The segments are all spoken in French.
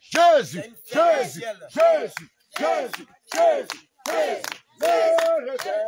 Jésus, Jésus, Jésus, Jésus, Jésus, Jésus, le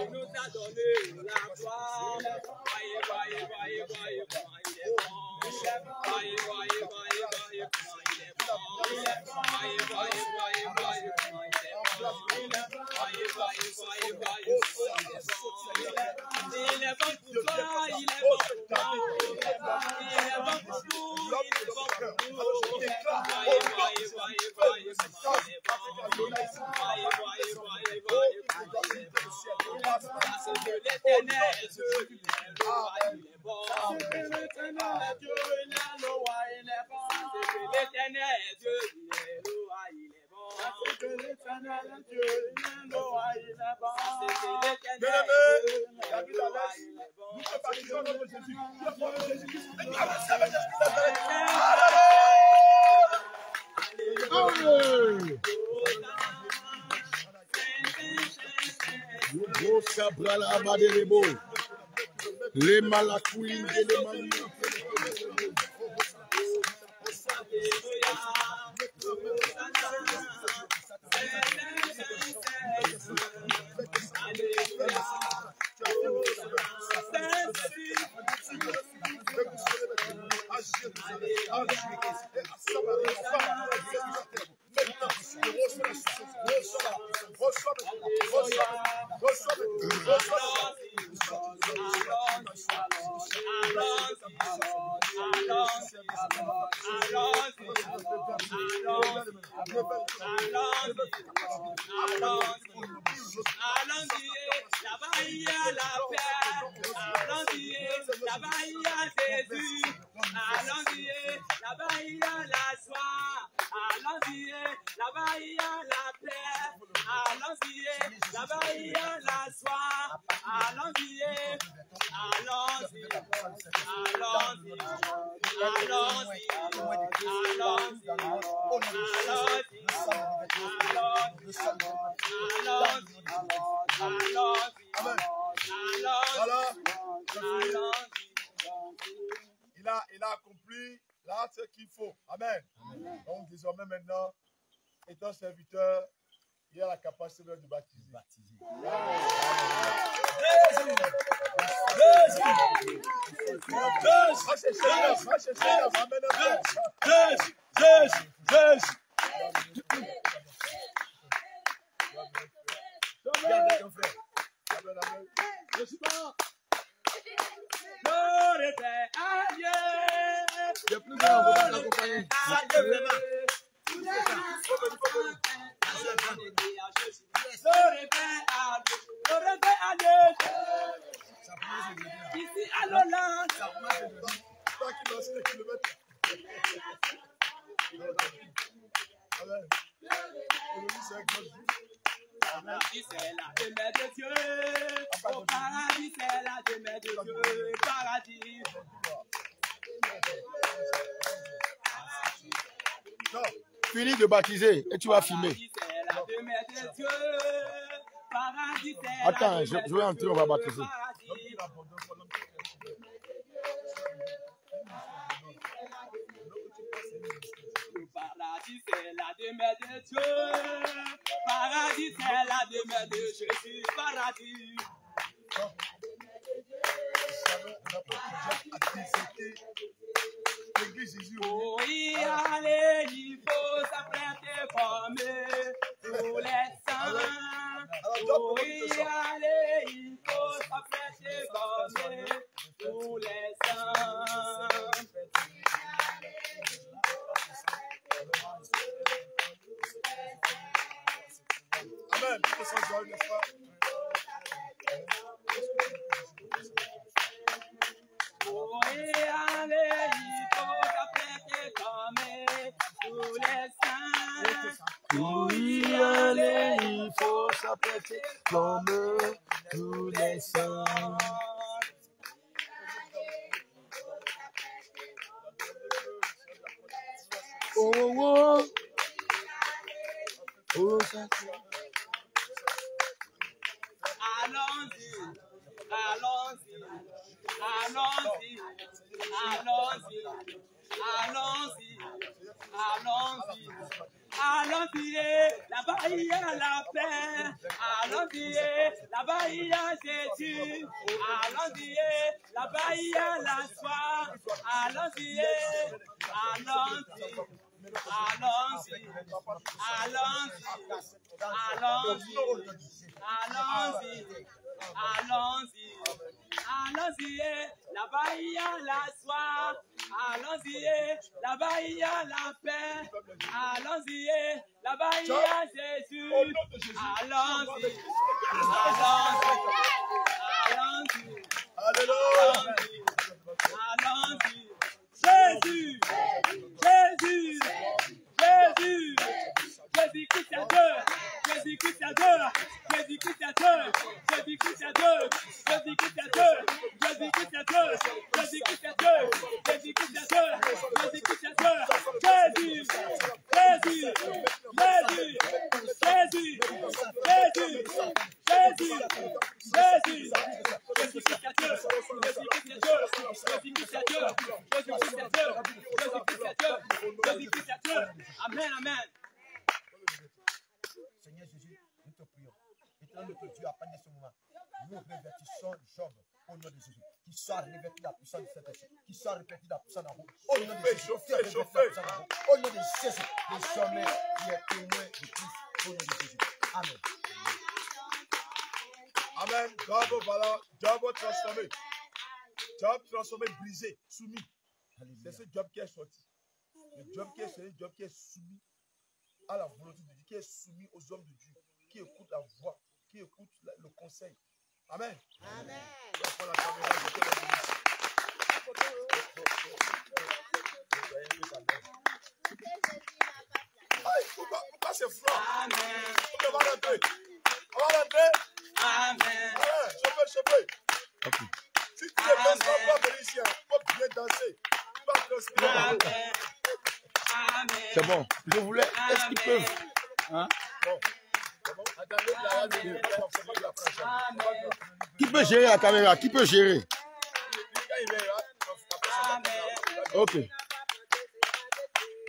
Èmi ó sá lọ. Les malakouines et les baptiser et tu vas filmer. Attends, je, je vais entrer, on va baptiser. Allons-y, allons-y, allons-y, allons-y. Allons-y, là-bas il y a la paix. Allons-y, là-bas il y a Jésus. Allons-y, là-bas il y a la foi. Allons-y, allons-y, Allons-y. Allons-y. Allons-y. Allons-y. Allons-y. Allons-y. Là-bas, il y a la soie. Allons-y. Là-bas, il y a la paix. Allons-y. Là-bas, il y a Jésus. Allons-y. Allons-y. Allons-y. Alléluia. Allons-y. Jésus. Jésus. Jésus. Jésus-Christ. Amen, amen. Seigneur Jésus, nous te prions. Éternel notre Dieu, à peine ce moment, nous révertissons Job au nom de Jésus. Qu'il soit revêtu de la puissance de cet esprit. Qu'il soit revêtu de la puissance en vous. Au nom de Jésus. De la. Au nom de Jésus. Désormais, il est témoin de Christ. Au nom de Jésus. Amen. Amen. Job, voilà. Job transformé. Job transformé, brisé, soumis. C'est ce job qui est sorti. Le job qui est sorti, le job qui est soumis à la volonté de Dieu, qui est soumis aux hommes de Dieu, qui écoute la voix, qui écoute la- le conseil. Amen. Amen. je pourquoi, pourquoi c'est froid Amen. On va rentrer. On va rentrer. Amen. Ouais, chauffez, chauffez. Si tu ne danses pas, pas ici. Il faut bien danser. Pas transpirer. Amen. C'est bon. Je voulais. Est-ce qu'ils peuvent? Hein? Attendez, là, il y a des- c'est pas de la France. Amen. Qui peut gérer la caméra? Qui peut gérer? Ok.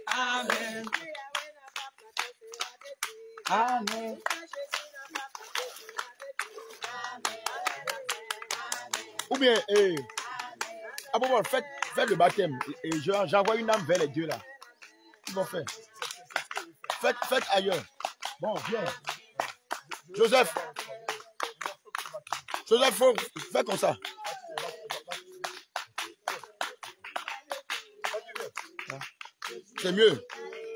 Amen. Amen. Ou bien, eh, ah bon, faites, faites le baptême. Et je- j'envoie une âme vers les dieux là. Faites, faites ailleurs. Bon, viens. Joseph. Joseph, faut, fais comme ça. C'est mieux.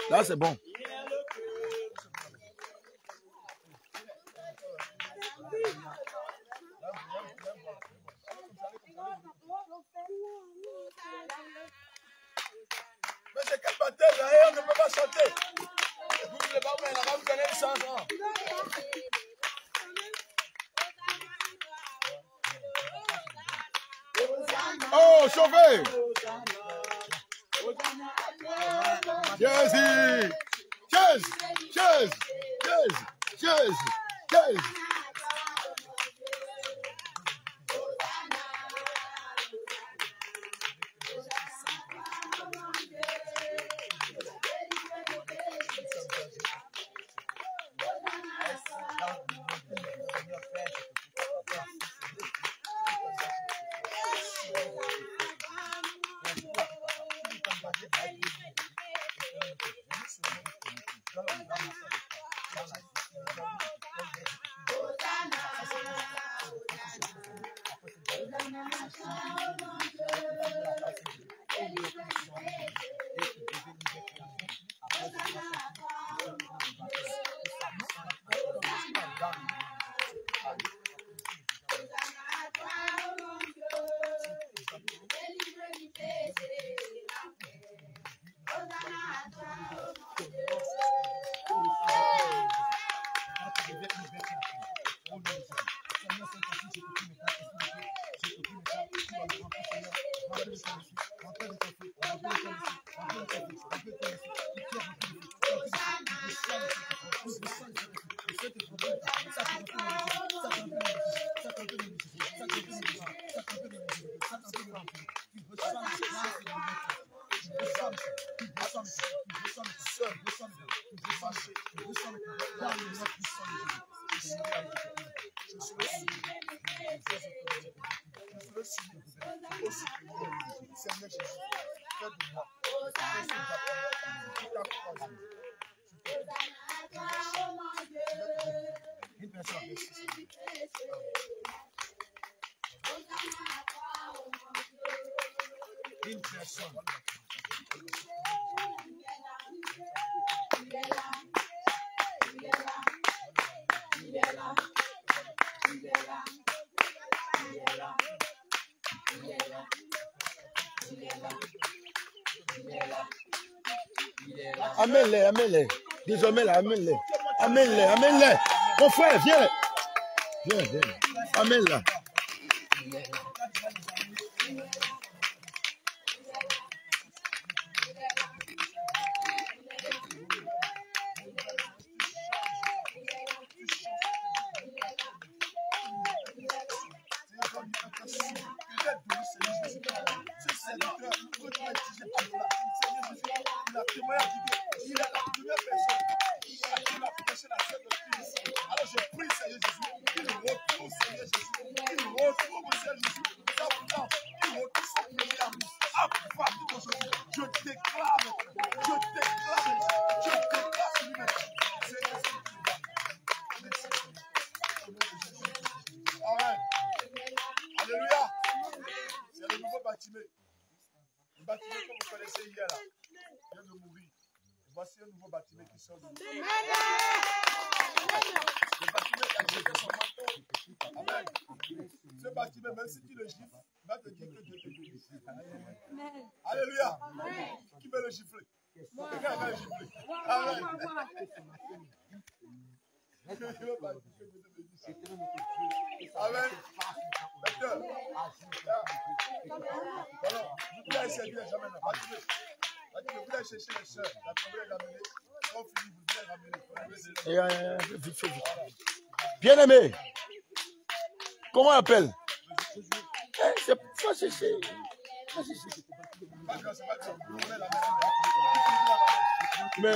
Là, c'est bon. Une personne. Amène-les, amène-les. Désormais, là, amène-les. Amène-les, amène-les. Mon frère, viens. Viens, viens. Amène-la. Je déclare, je déclare, je déclare lui-même. Amen. Alléluia. C'est le nouveau bâtiment. Le bâtiment que vous connaissez hier là, vient de mourir. Voici un nouveau bâtiment qui sort de nous. Le bâtiment qui a jeté son manteau. Amen. Ce bâtiment, même si tu le gifles, il va te dire que Dieu te bénit. Alléluia. Qui veut le gifler Quelqu'un va le gifler. Amen. Je veux pas dire que Dieu te bénisse. Amen. Docteur. Voilà. Vous pouvez aller servir jamais là. Bâtiment. Bâtiment, vous pouvez aller chercher les soeurs. La tombe est ramenée. Quand fini, vous pouvez ramener. Et, euh, vite. Bien-aimé. Comment appelle Eh,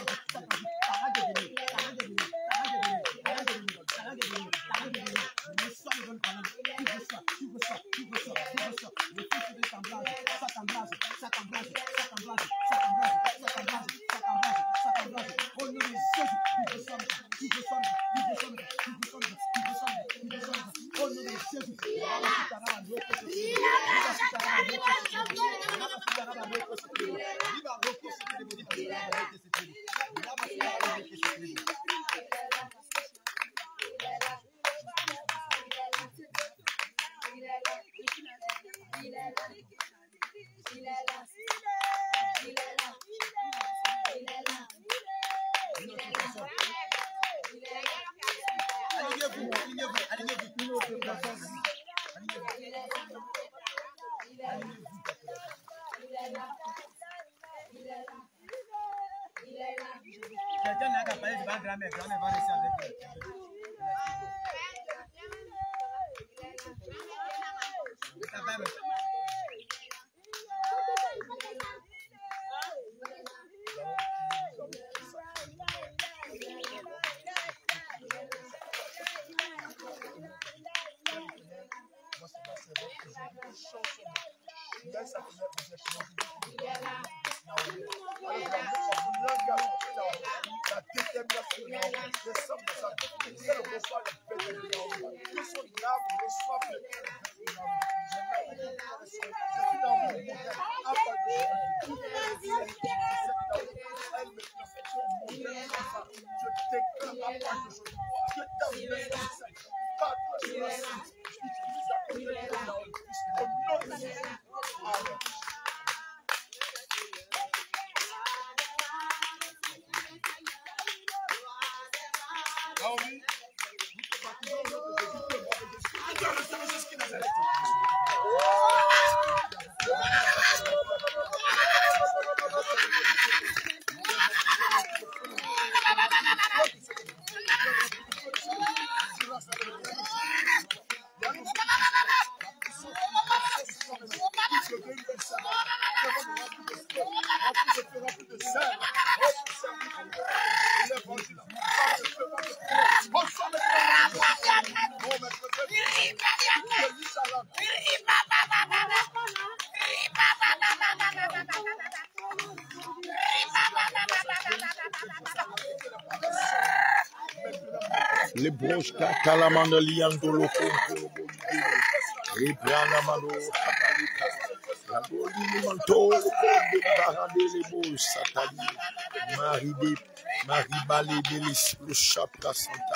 表妹表妹把你吓 Lebroshka talamanda liandolo kunkulu Rebrana mano kabarika Randoli manto kombe barande le bo satani. Maribe Maribale de l'esprit chapta santé.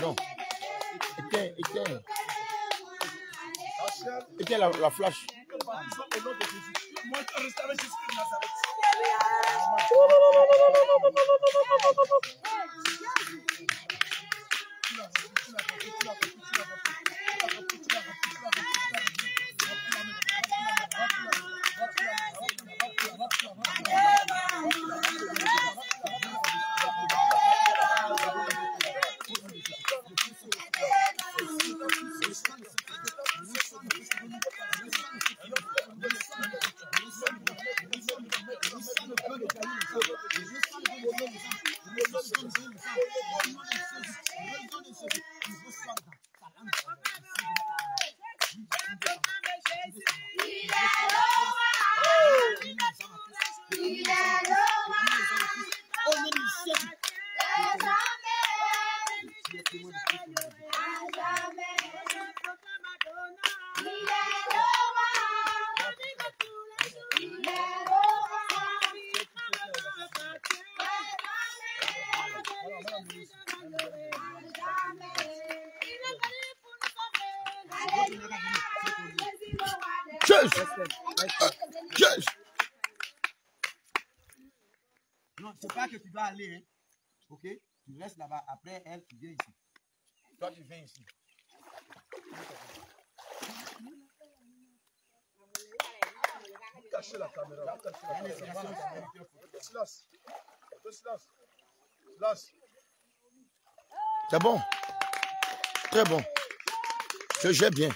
pardon. Éteins, éteins. Éteins la, la flash. vin ici. Cachez la caméra. Cachez la caméra. C'est bon. Très bon. Je gère bien.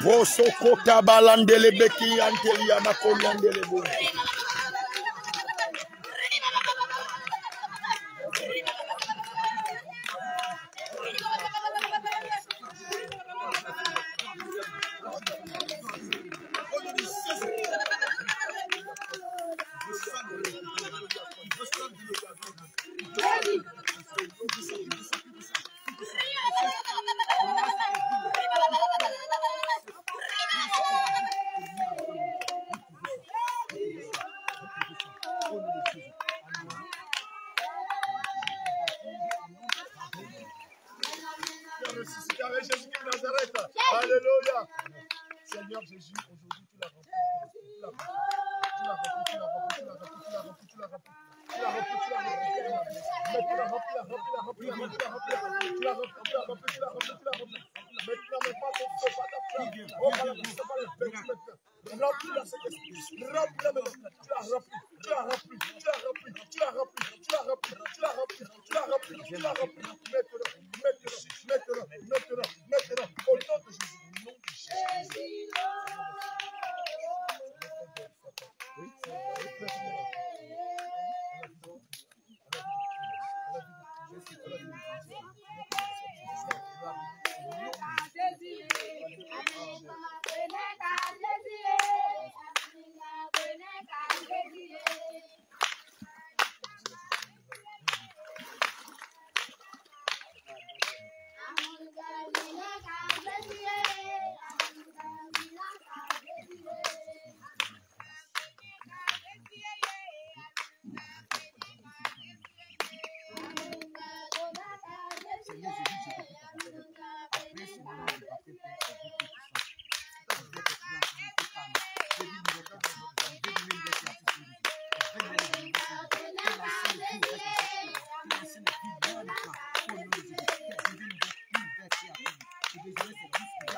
broso kota balandele beki anteliana koliandele bo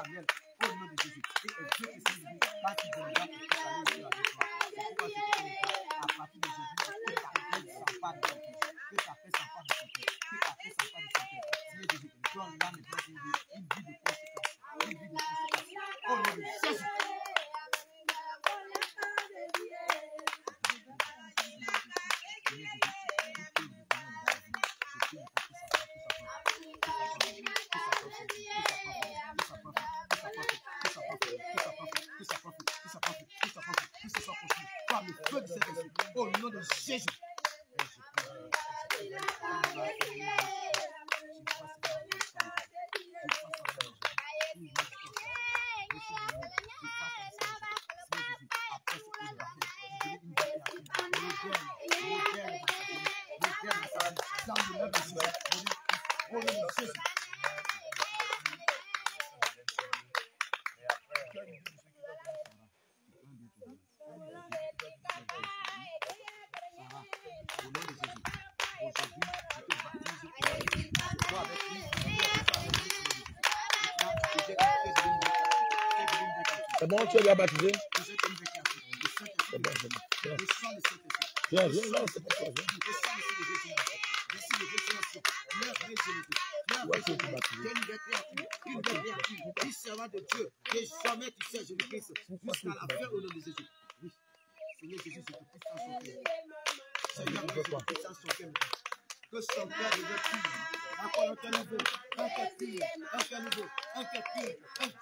Samuel ó ní òdì tètè pé ẹ̀jẹ̀ èsì ìlú láti bẹ̀rẹ̀ láti fi ṣàlẹ́ ìṣẹ́ àgbẹ̀fọ́ àkókò àti ìpínlẹ̀ àpàtì ìṣẹ́jú pípa fẹ́ sàǹfààní ọ̀kẹ́ pípa fẹ́ sàǹfààní ọ̀kẹ́ pípa fẹ́ sàǹfààní ọ̀kẹ́ sí èdè ìjọ ńlá nìkan ti ń gbé ń dìbò Au nom de Jésus. Au nom de Jésus. Sarah, au nom de Jésus. Aujourd'hui, je te baptise au nom de Jésus. Toi avec lui, tu es avec lui, Maintenant, je t'ai quitté de l'une des quatre. C'est bon, tu es déjà baptisé Je sais comme je t'ai appris. Le Baptisé. Sais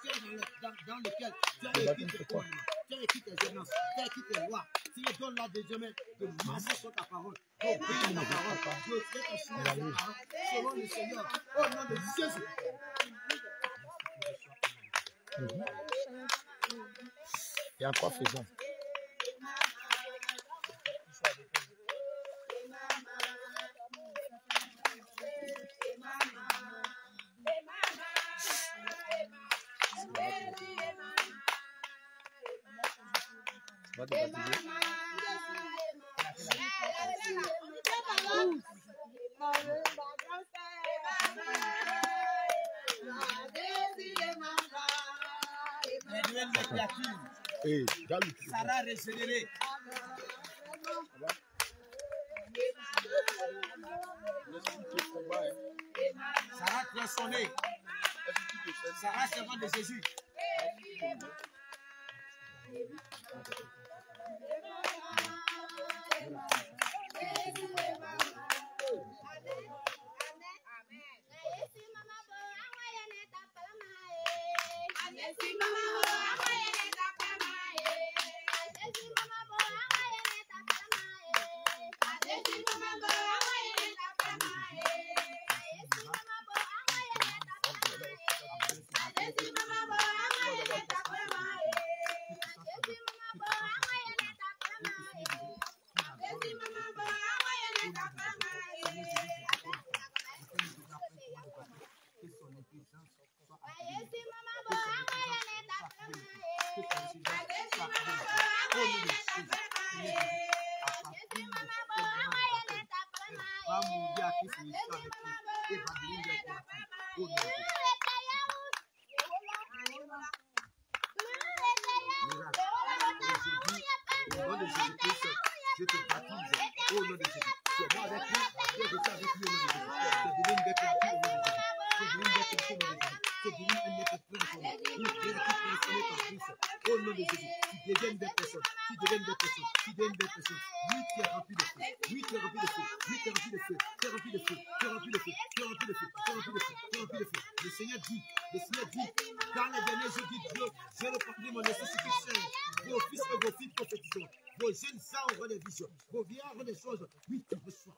c'est dans, le- dans, dans lequel écrit tes ordonnances, écrit tes lois. Seigneur, donne-la désormais de sur ta parole, ta parole, parole, selon le Seigneur, au nom de Jésus. Et encore faisons. Te baptiser. Cul. Sarah régénérée. Sarah transformée. Sarah servante de Jésus. Que son intelligence soit activée. Que son intelligence soit activée. Que son intelligence soit activée. Au nom de Jésus. Seigneur Jésus, à partir de ce moment, elle va mourir à Christ Jésus avec lui et va devenir une créature. Au nom de Jésus. Miracle. Aujourd'hui, au nom de Jésus-Christ, je te baptise au nom de Jésus. Tu es avec et je suis avec au nom de Jésus. Tu es devenu une belle créature au nom de Jésus. Tu es devenu une belle créature au nom de Jésus. Tu es devenu un être plein de ton nom. Une créature transformée par Christ. Au nom de Jésus, tu deviens une belle personne. Tu deviens une belle personne. Tu deviens une belle personne. Oui, tu es rempli de feu. Oui, tu es rempli de feu. Oui, tu es rempli de feu. Tu es rempli de feu. Tu es rempli de feu. Tu es rempli de feu. Tu es rempli de feu. Tu es rempli de feu. Le Seigneur dit, le Seigneur dit, dans les derniers jours, dit Dieu, je répartis mon esprit sur tes chaînes. Vos fils et vos filles prophétiseront. Vos jeunes gens auront des visions. Vos vieillards auront des choses. Oui, tu reçois.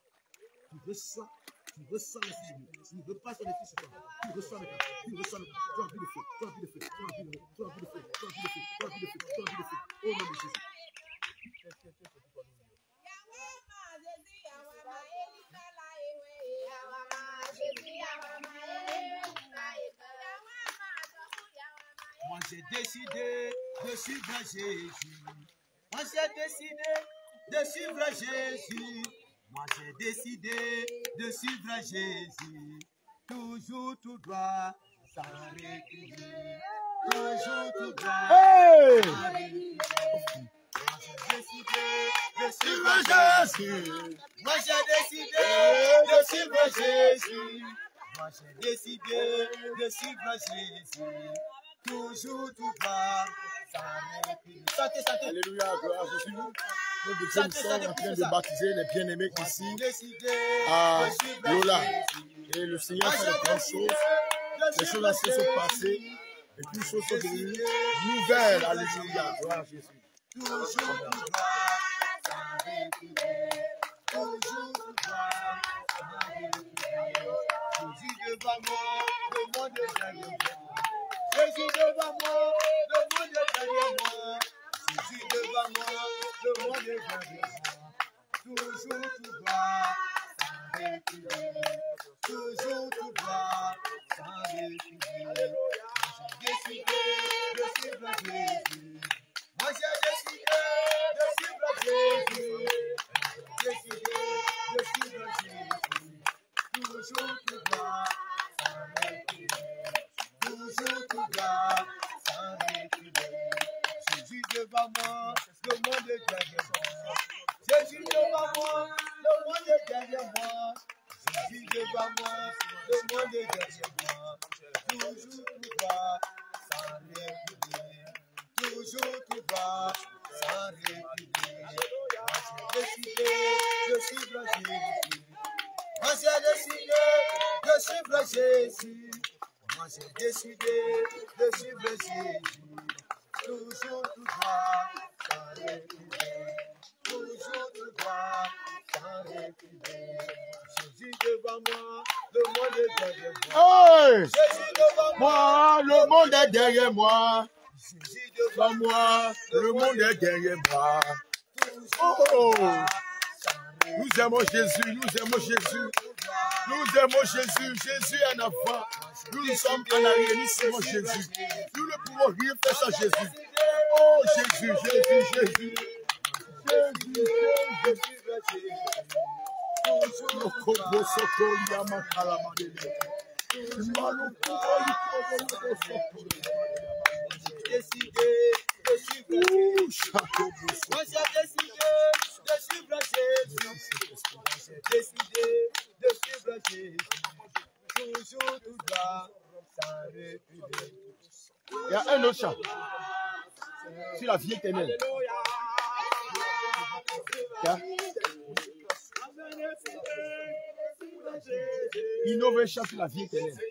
Tu reçois. Tu reçois le Seigneur. Tu ne veux pas son esprit sur toi. Tu reçois maintenant. Tu reçois maintenant. Tu as envie de feu. Tu as envie de feu. Tu as envie de feu. Tu as envie de feu. Tu as envie de feu. Tu as envie de feu. Tu as envie de feu. Au nom de Jésus. Moi j'ai décidé de suivre Jésus. Moi j'ai décidé de suivre Jésus. Moi j'ai décidé de suivre Jésus. Toujours tout droit, reculer. toujours tout droit. Hey! J'ai décidé de suivre. Jésus. Moi j'ai décidé de suivre Jésus. Moi j'ai décidé de suivre Jésus. Toujours tout droit. Alléluia, gloire à Jésus. Nous Dieu, sommes en train de baptiser les bien-aimés ici. à suivre Lola. Et le Seigneur fait de grandes choses. Les choses anciennes sont passées. Et toutes choses sont devenues nouvelles. Alléluia, gloire à Jésus. Toujours. Toujours. Jésus devant moi, le monde est derrière moi. Jésus devant moi, le moi. Jésus devant moi, le. Toujours tout droit. Toujours tout droit, sans. J'ai décidé de suivre Jésus. Moi j'ai décidé de suivre Jésus. J'ai décidé de suivre Jésus. Toujours tout droit, sans reculer. Toujours tout droit, sans reculer. Le monde est derrière moi. Jésus devant moi, le monde est derrière moi. Jésus devant moi, le monde est derrière moi. Toujours tout droit, sans reculer. Toujours tout droit, sans reculer. Moi j'ai décidé de suivre Jésus. Moi j'ai décidé de suivre Jésus. Moi j'ai décidé de suivre Jésus. Derrière moi. Jésus Devant moi, le monde est derrière moi. toujours Oh! sans Nous aimons Jésus, nous aimons Jésus. Nous aimons Jésus. Jésus en avant. Nous nous sommes en arrière, nous suivons Jésus. Nous ne pouvons rien faire sans Jésus. Oh Jésus, Jésus, Jésus. Jésus, Jésus. Soko décidé de suivre Jésus. Moi j'ai décidé de suivre Jésus. J'ai décidé de suivre Jésus. Toujours tout droit, sans reculer. Il y a un autre chant. Sur la vie éternelle. Tiens. Innove chant sur la vie éternelle.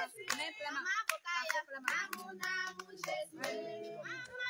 Yes, ma'am.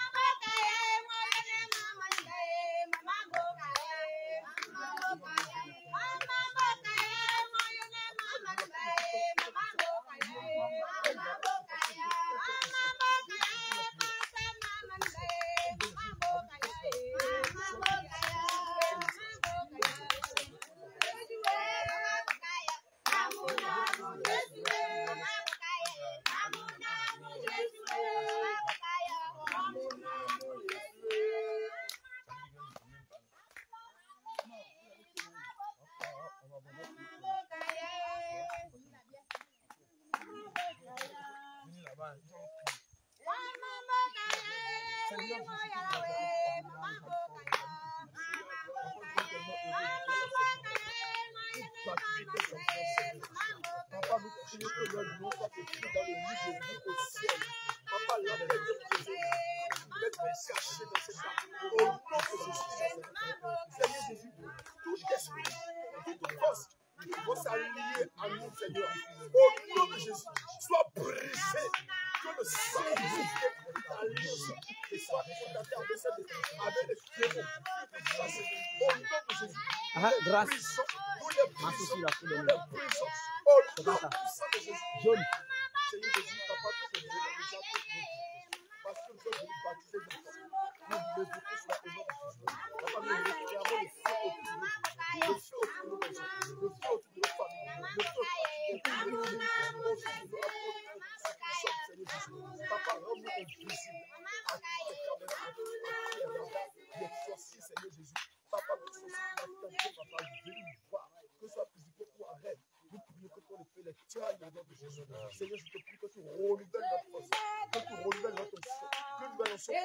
Seigneur, je te prie que tu renouvelles notre que tu renouvelles notre foi, que nous allons sortir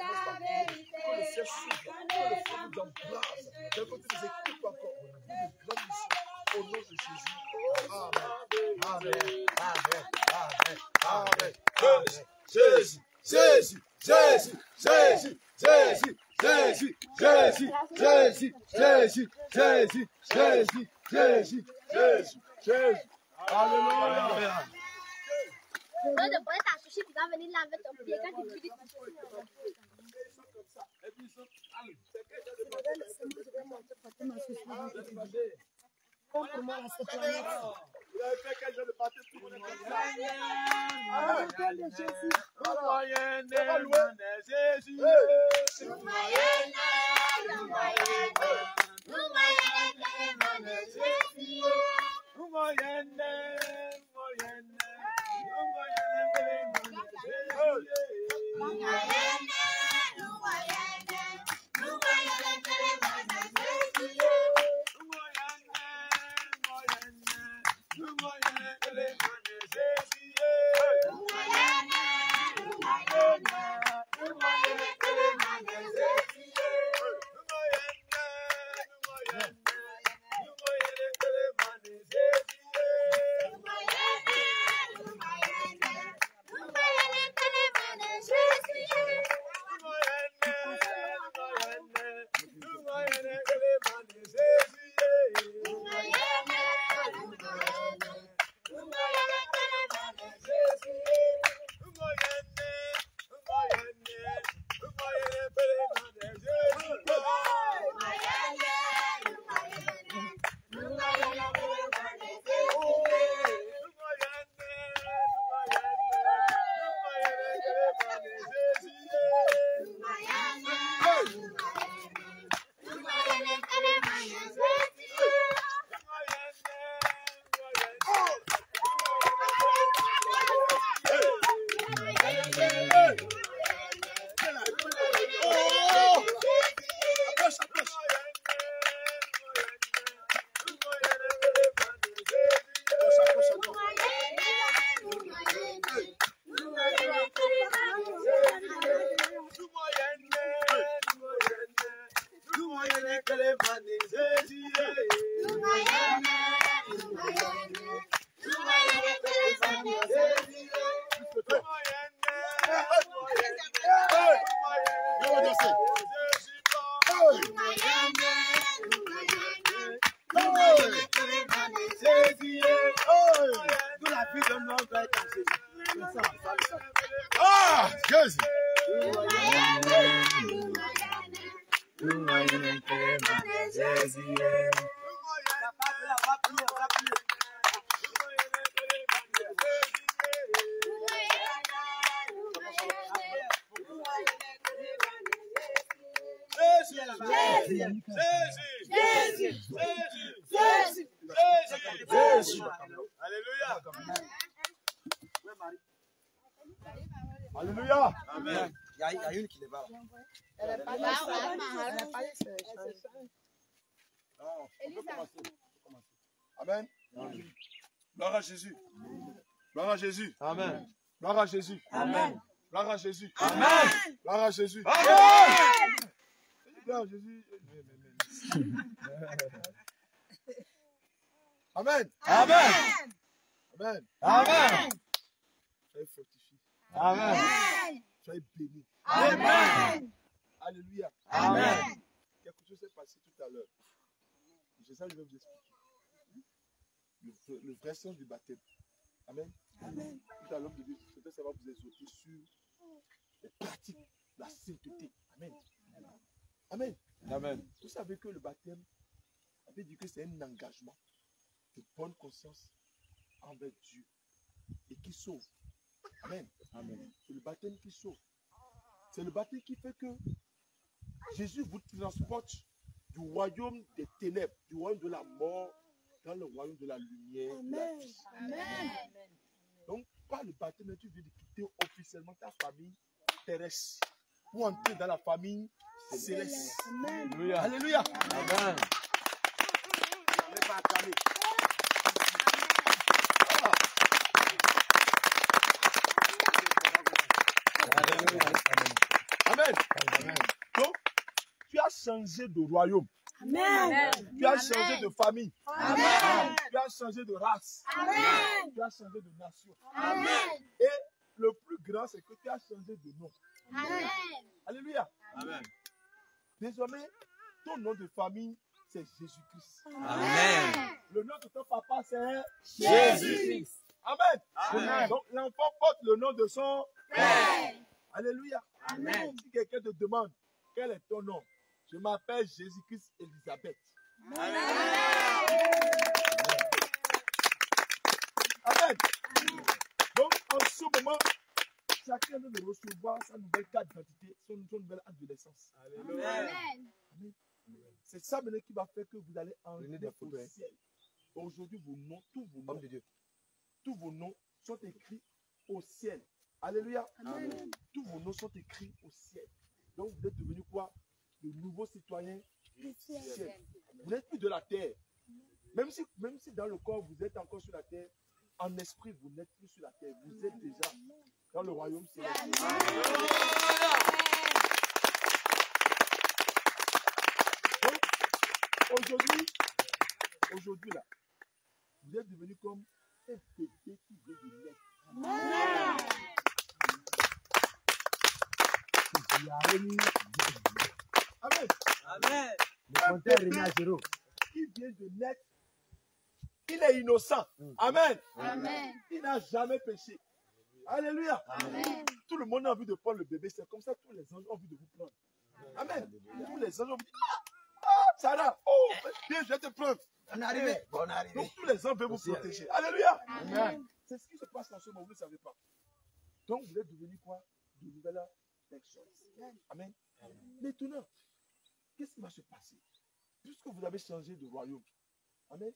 que le ciel s'ouvre, que le feu nous embrase, que tu nous équipes encore pour de grandes missions. Au nom de Jésus. Amen. Jésus. Gloire à Jésus. Amen. Gloire à Jésus. Amen. Gloire à Jésus. Amen. Gloire à Jésus. Amen. Gloire à Jésus. Amen. Amen. Amen. Amen. Soyez fortifiés. Amen. Soyez bénis. Amen. Alléluia. Amen. Quelque chose s'est passé tout à l'heure. C'est ça que je vais vous expliquer. Le, vrai- le vrai sens du baptême. Amen. Tout à l'heure, de Dieu, ça va vous exhorter sur les pratiques, la sainteté. Amen. Amen. Amen. Vous savez que le baptême, ça veut dire que c'est un engagement de bonne conscience envers Dieu et qui sauve. Amen. Amen. C'est le baptême qui sauve. C'est le baptême qui fait que Jésus vous transporte du royaume des ténèbres, du royaume de la mort, dans le royaume de la lumière. la vie. Donc, par le baptême, tu viens de quitter officiellement ta famille terrestre pour entrer dans la famille céleste. Alléluia. Alléluia. Amen. Ah. Amen. Donc, tu as changé de royaume. Tu as changé de famille. Tu as changé de race. Tu as changé de nation. Et le plus grand, c'est que tu as changé de nom. Alléluia. Amen. Désormais, ton nom de famille, c'est Jésus-Christ. Amen. Le nom de ton papa, c'est Jésus. Amen. Amen. Donc, l'enfant porte le nom de son Père. Alléluia. Amen. Si quelqu'un te demande quel est ton nom, je m'appelle Jésus-Christ Elisabeth. Amen. Donc, en ce moment, chacun doit recevoir sa nouvelle carte d'identité, son, son nouvelle adolescence. C'est ça maintenant qui va faire que vous allez entrer Prenez des photos, ciel. Aujourd'hui, vos noms, tous vos noms, Homme de Dieu. tous vos noms sont écrits au ciel. Alléluia. Tous vos noms sont écrits au ciel. Donc vous êtes devenus quoi? De nouveaux citoyens du ciel. Vous n'êtes plus de la terre. Même si, même si dans le corps vous êtes encore sur la terre, en esprit vous n'êtes plus sur la terre. Vous êtes déjà dans le royaume céleste. Aujourd'hui, aujourd'hui là, vous êtes devenu comme un bébé qui vient de. Amen. Amen. Le compteur remis à zéro. Qui vient de naître, il est innocent. Amen. Il n'a jamais péché. Alléluia. Tout le monde a envie de prendre le bébé. C'est comme ça que tous les anges ont envie de vous prendre. Amen. Tous les anges ont envie de Ah, ah, Sarah, oh, viens, je vais te prendre. On est arrivé. Bon, on est arrivé. Donc tous les anges veulent vous protéger. Alléluia. C'est ce qui se passe en ce moment, vous ne savez pas. Donc vous êtes devenu quoi? De nouvelles personnes. Amen. Maintenant, qu'est-ce qui va se passer? Puisque vous avez changé de royaume, Amen.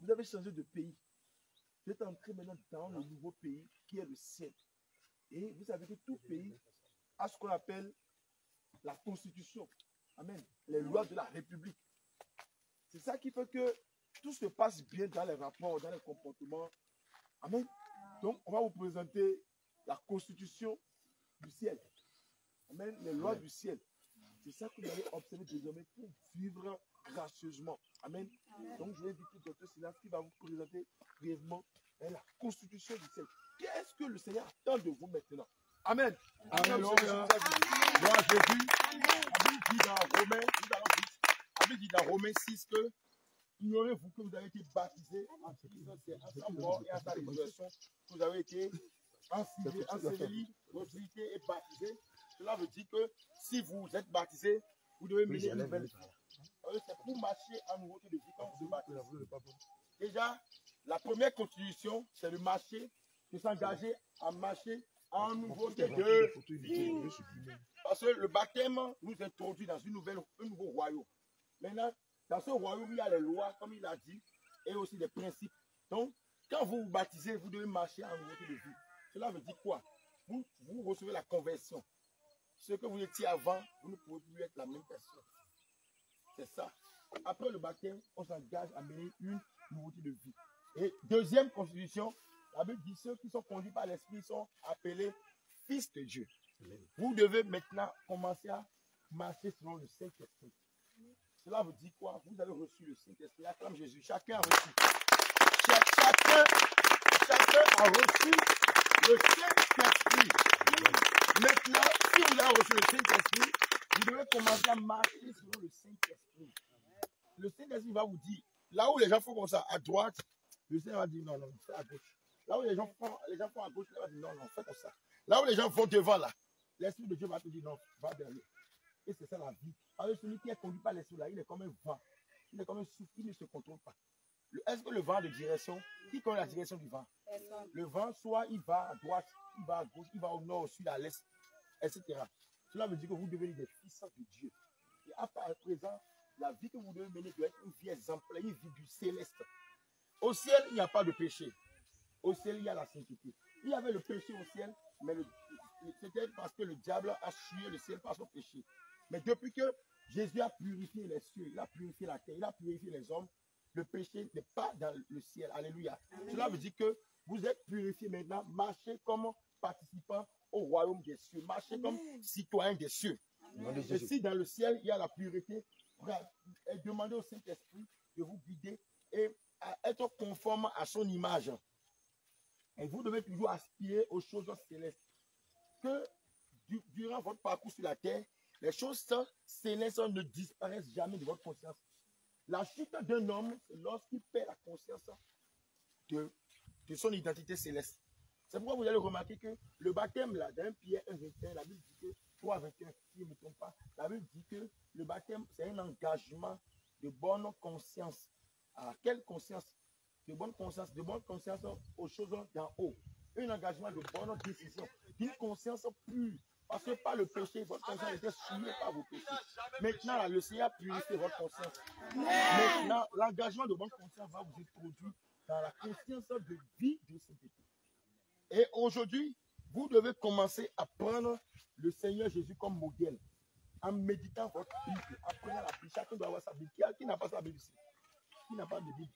Vous avez changé de pays. Vous êtes entré maintenant dans le nouveau pays qui est le ciel. Et vous savez que tout pays a ce qu'on appelle la constitution. Amen. Les lois de la République. C'est ça qui fait que tout se passe bien dans les rapports, dans les comportements. Amen. Donc, on va vous présenter la constitution du ciel. Amen. Les lois du ciel. C'est ça que vous allez observer désormais pour vivre gracieusement. Amen. Donc, je vais inviter Dr. Silas qui va vous présenter brièvement hein, la constitution du ciel. Qu'est-ce que le Seigneur attend de vous maintenant? Amen. Alléluia. Gloire à Jésus. Bible dit dans Romains, dit dans Romains 6 que ignorez-vous que vous avez été baptisés en Christ, c'est à sa mort et à sa résurrection que vous avez été enseveli, enseveli, ressuscité et baptisés. Cela veut dire que si vous êtes baptisé, vous devez mener une vie. Euh, C'est pour marcher en nouveauté de vie quand vous êtes baptisé. Déjà, la première constitution, c'est de marcher, de s'engager à marcher en nouveauté de vie. Parce que le baptême nous introduit dans une nouvelle, un nouveau royaume. Maintenant, dans ce royaume, il y a les lois, comme il a dit, et aussi des principes. Donc, quand vous vous baptisez, vous devez marcher en nouveauté de vie. Cela veut dire quoi vous, vous recevez la conversion. Ce que vous étiez avant, vous ne pouvez plus être la même personne. C'est ça. Après le baptême, on s'engage à mener une nouveauté de vie. Et deuxième constitution, la Bible dit ceux qui sont conduits par l'Esprit sont appelés fils de Dieu. Vous devez maintenant commencer à marcher selon le Saint-Esprit. Cela veut dire quoi? Vous avez reçu le Saint-Esprit. Acclame Jésus. Chacun a reçu. Cha- chacun, chacun a reçu le Saint-Esprit. Maintenant, si vous avez reçu le Saint-Esprit, vous devez commencer à marcher selon le Saint-Esprit. Le Saint-Esprit va vous dire, là où les gens font comme ça, à droite, le Seigneur va dire non, non, fais à gauche. Là où les gens font, les gens font à gauche, il va dire non, non, fais comme ça. Là où les gens vont devant, là, l'Esprit de Dieu va te dire non, va derrière. Et c'est ça la vie. Que celui qui est conduit par l'Esprit, là, il est comme un vent. Il est comme un souffle, il ne se contrôle pas. Est-ce que le vent de direction, qui connaît la direction du vent? Le vent, soit il va à droite, il va à gauche, il va au nord, au sud, à l'est, etc. Cela veut dire que vous devenez des fils de Dieu. Et à présent, la vie que vous devez mener doit être une vie exemplaire, une vie du céleste. Au ciel, il n'y a pas de péché. Au ciel, il y a la sainteté. Il y avait le péché au ciel, mais c'était parce que le diable a tué le ciel par son péché. Mais depuis que Jésus a purifié les cieux, il a purifié la terre, il a purifié les hommes, le péché n'est pas dans le ciel. Alléluia. Cela veut dire que vous êtes purifiés maintenant, marchez comme participants au royaume des cieux, marchez comme citoyens des cieux. Et si dans le ciel, il y a la pureté, et demandez au Saint-Esprit de vous guider et à être conforme à son image. Et vous devez toujours aspirer aux choses célestes. Que du- durant votre parcours sur la terre, les choses célestes ne disparaissent jamais de votre conscience. La chute d'un homme, c'est lorsqu'il perd la conscience de, de son identité céleste. C'est pourquoi vous allez remarquer que le baptême, là, d'un Pierre 1, 21, la Bible dit que 3, 21, si je ne me trompe pas, la Bible dit que le baptême, c'est un engagement de bonne conscience. À quelle conscience? De bonne conscience, de bonne conscience aux choses d'en haut. Un engagement de bonne décision, d'une conscience pure. Parce que par le péché, votre conscience était souillée par vos péchés. Maintenant, là, le Seigneur purifie votre conscience. Maintenant, l'engagement de bonne conscience va vous introduire dans la conscience de vie de sainteté. Et aujourd'hui, vous devez commencer à prendre le Seigneur Jésus comme modèle. En méditant votre Bible, en prenant la Bible. Chacun doit avoir sa Bible. Qui, n'a pas sa Bible ici? Qui n'a pas de Bible?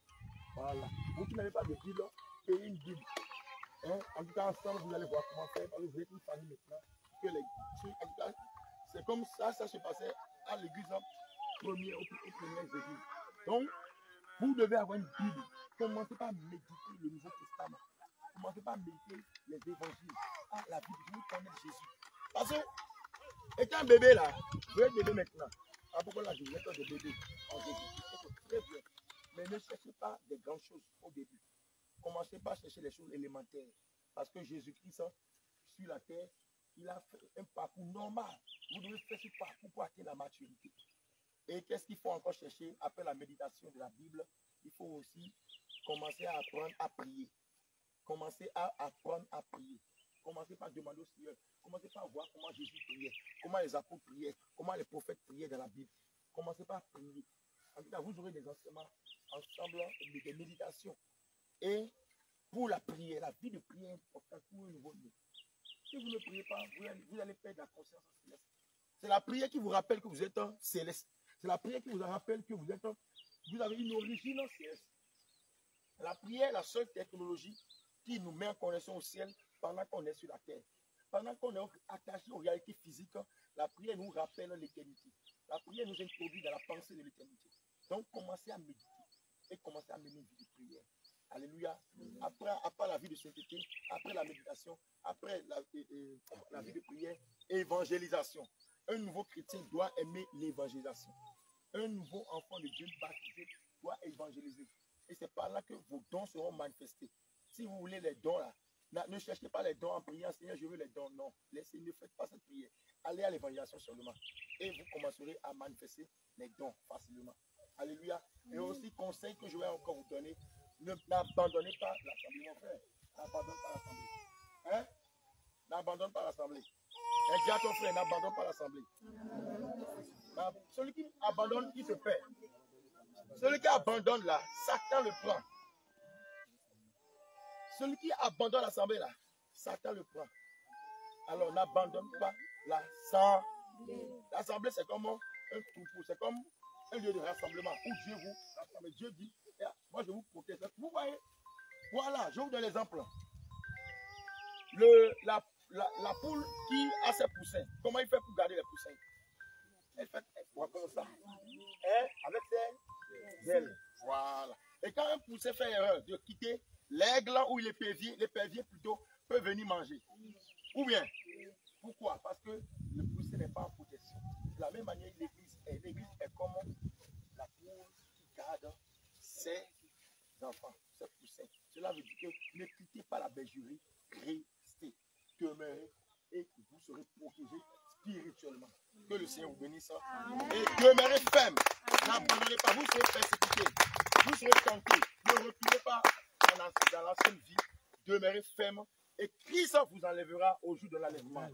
Voilà. Vous qui n'avez pas de Bible, payez une Bible. Hein? En tout cas, ensemble, vous allez voir comment faire. Parce que vous êtes une famille maintenant. Que c'est comme ça, ça se passait à l'église hein, premier, au, au premier église. Donc, vous devez avoir une Bible. Commencez par méditer le Nouveau Testament. Commencez par méditer les évangiles. Ah, la Bible, vous connaissez Jésus. Parce que, étant bébé là, vous êtes bébé maintenant. Ah, pourquoi là, je vous êtes des bébés en très bien. Mais ne cherchez pas des grandes choses au début. Commencez par chercher les choses élémentaires. Parce que Jésus-Christ, hein, sur la terre, il a fait un parcours normal. Vous devez faire ce parcours pour atteindre la maturité. Et qu'est-ce qu'il faut encore chercher après la méditation de la Bible? Il faut aussi commencer à apprendre à prier. Commencer à apprendre à prier. Commencez par demander au Seigneur. Commencez par voir comment Jésus priait, comment les apôtres priaient, comment les prophètes priaient dans la Bible. Commencez par prier. En tout cas, vous aurez des enseignements ensemble, des méditations. Et pour la prière, la vie de prière est importante pour un nouveau né. Si vous ne priez pas, vous allez, perdre la conscience céleste. C'est la prière qui vous rappelle que vous êtes un céleste. C'est la prière qui vous rappelle que vous êtes un, vous avez une origine céleste. La prière est la seule technologie qui nous met en connexion au ciel pendant qu'on est sur la terre. Pendant qu'on est attaché aux réalités physiques, la prière nous rappelle l'éternité. La prière nous introduit dans la pensée de l'éternité. Donc, commencez à méditer et commencez à mener une de prière. Alléluia. Après, après la vie de sainteté, après la méditation, après la, euh, la vie de prière, évangélisation. Un nouveau chrétien doit aimer l'évangélisation. Un nouveau enfant de Dieu baptisé doit évangéliser. Et c'est par là que vos dons seront manifestés. Si vous voulez les dons là, ne cherchez pas les dons en priant, Seigneur, je veux les dons. Non, laissez, ne faites pas cette prière. Allez à l'évangélisation seulement. Et vous commencerez à manifester les dons facilement. Alléluia. Et aussi, conseil que je vais encore vous donner, ne- n'abandonnez pas l'assemblée, mon frère. N'abandonne pas l'assemblée. Hein? N'abandonne pas l'assemblée. Et dis à ton frère, n'abandonne pas l'assemblée. Celui qui abandonne, il se perd. Celui qui abandonne là, Satan le prend. Celui qui abandonne l'assemblée là, Satan le prend. Alors n'abandonne pas l'assemblée. L'assemblée, c'est comme un troupeau, c'est comme un lieu de rassemblement où Dieu vous rassemble. Dieu dit, Eh, moi je vous protège. Vous voyez, voilà, je vous donne l'exemple. Le, la, la, la poule qui a ses poussins, comment il fait pour garder les poussins? Elle fait elle comme ça? Hein, avec ses ailes. Voilà. Et quand un poussin fait erreur de quitter l'aigle ou l'épervier, l'épervier plutôt peut venir manger. Ou bien, pourquoi? Parce que le poussin n'est pas en protection. De la même manière, l'église est, l'église est comme la poule qui garde ses enfants, ses poussins. Cela veut dire que ne quittez pas la bergerie, restez, demeurez et que vous serez protégés spirituellement. Que le Seigneur vous bénisse. Et demeurez ferme. N'abandonnez pas, vous serez persécutés. Vous serez tentés. Ne reculez pas dans la, dans la seule vie. Demeurez ferme. Et Christ vous enlèvera au jour de l'enlèvement.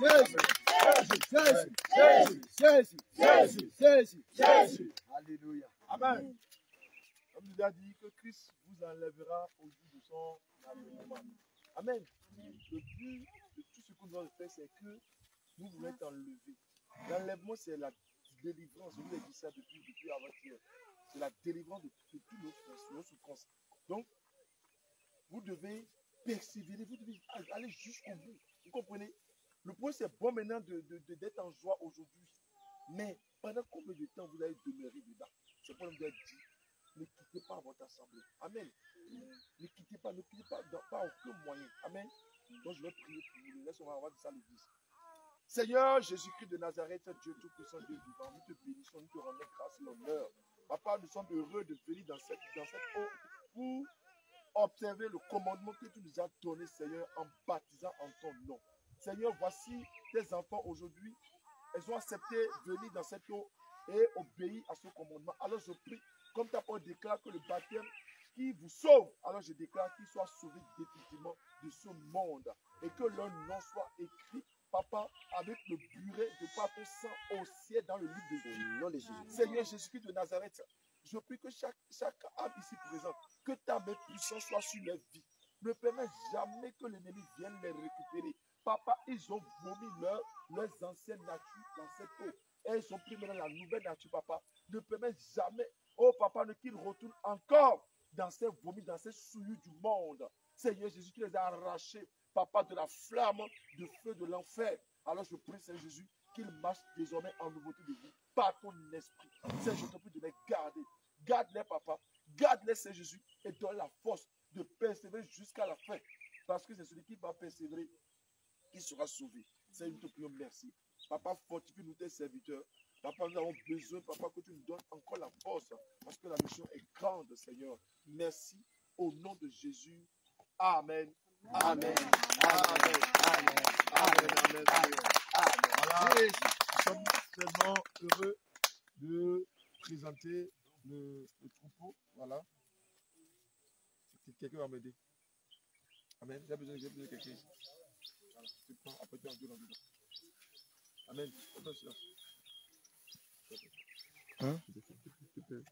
Jésus, Jésus, Jésus, Jésus, Jésus, Jésus, Jésus. Alléluia. Amen. Comme il a dit que Christ vous enlèvera au jour de son avènement. Amen. Le but de tout ce que nous devons faire, c'est que nous voulons être enlevés. L'enlèvement, c'est la délivrance. Je vous ai dit ça depuis, depuis avant-hier. C'est la délivrance de, de tous nos souffrances. Donc, vous devez persévérer, vous devez aller jusqu'au bout. Vous comprenez? Le point, c'est bon maintenant de- de- d'être en joie aujourd'hui. Mais pendant combien de temps vous allez demeurer dedans? C'est pour nous dire dit, ne quittez pas votre assemblée. Amen. Ne quittez pas, ne quittez pas par aucun moyen. Amen. Donc je vais prier pour vous. Laisse, on va avoir ça l'église. Seigneur Jésus-Christ de Nazareth, Dieu Tout-Puissant, Dieu vivant, nous te bénissons, nous te rendons grâce et l'honneur. Papa, nous sommes heureux de venir dans cette, dans cette eau pour observer le commandement que tu nous as donné, Seigneur, en baptisant en ton nom. Seigneur, voici tes enfants aujourd'hui. Elles ont accepté de venir dans cette eau et obéir à ce commandement. Alors je prie, comme ta parole déclare que le baptême qui vous sauve, alors je déclare qu'ils soient sauvés définitivement de ce monde et que leur nom soit écrit, Papa, avec le buret de par ton sang au ciel dans le livre de vie. nom de Jésus. Seigneur Jésus-Christ de Nazareth, je prie que chaque, chaque âme ici présente, que ta main puissante soit sur leur vie. Ne permets jamais que l'ennemi vienne les récupérer. Papa, ils ont vomi leur, leurs anciennes natures dans cette eau. Et ils ont pris maintenant la nouvelle nature, papa. Ne permets jamais, oh papa, ne qu'ils retournent encore dans ces vomis, dans ces souillures du monde. Seigneur Jésus, tu les as arrachés, papa, de la flamme, de feu de l'enfer. Alors je prie, Seigneur Jésus, qu'ils marchent désormais en nouveauté de vie par ton esprit. Seigneur, je te prie de les garder. Garde-les, papa. Garde-les, Seigneur Jésus, et donne la force de persévérer jusqu'à la fin. Parce que c'est celui qui va persévérer qui sera sauvé. Seigneur, nous te prions merci. Papa, fortifie-nous tes serviteurs. Papa, nous avons besoin, papa, que tu nous donnes encore la force. Parce que la mission est grande, Seigneur. Merci. Au nom de Jésus. Amen. Amen. Amen. Amen. Amen. Amen. Nous sommes tellement heureux de présenter le, troupeau. Voilà. Quelqu'un va m'aider. Amen. J'ai besoin, de quelqu'un. Voilà. Après tu en dedans. Amen. Cela. Hein? Peux-